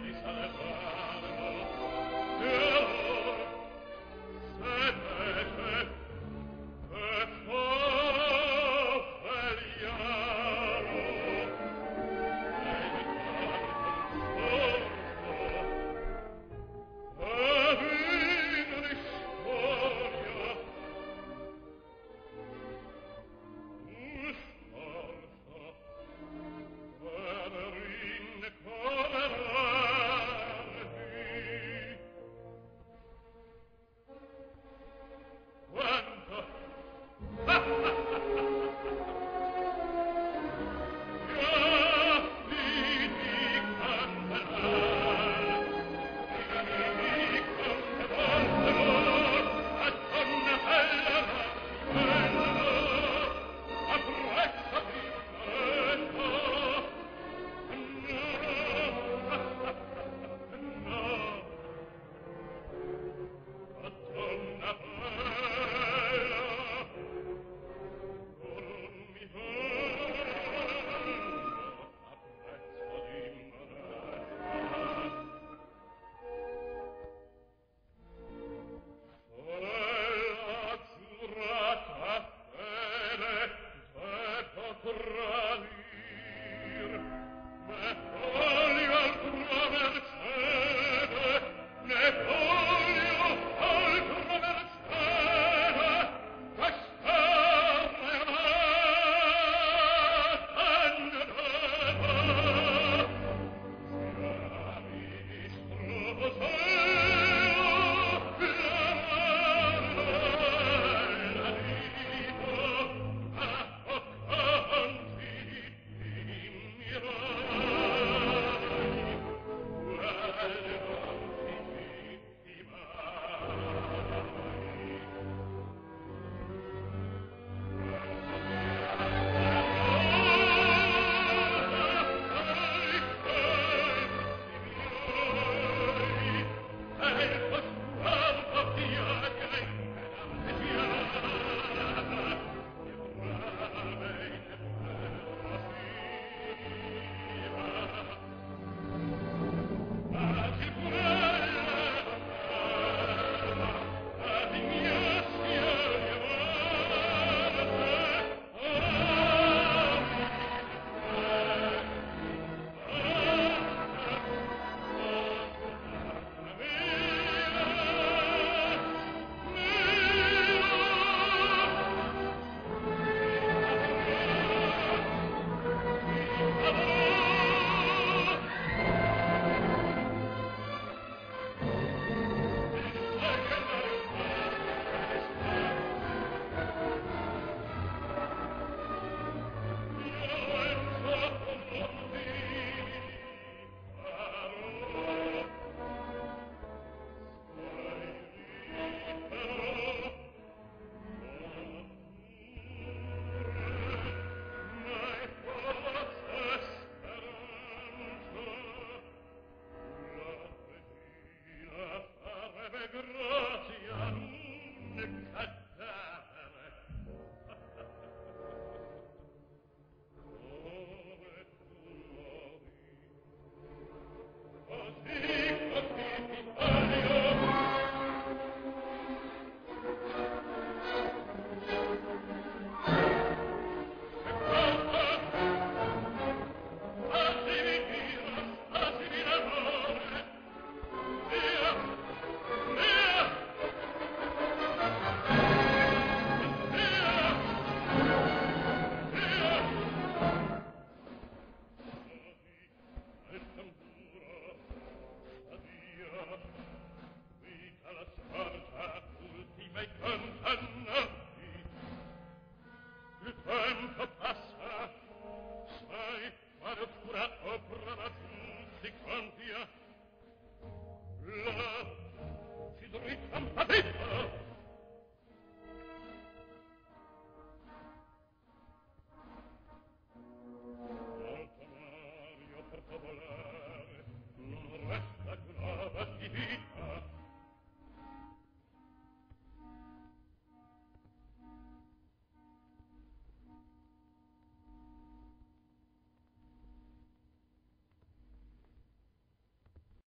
Holy Father, eine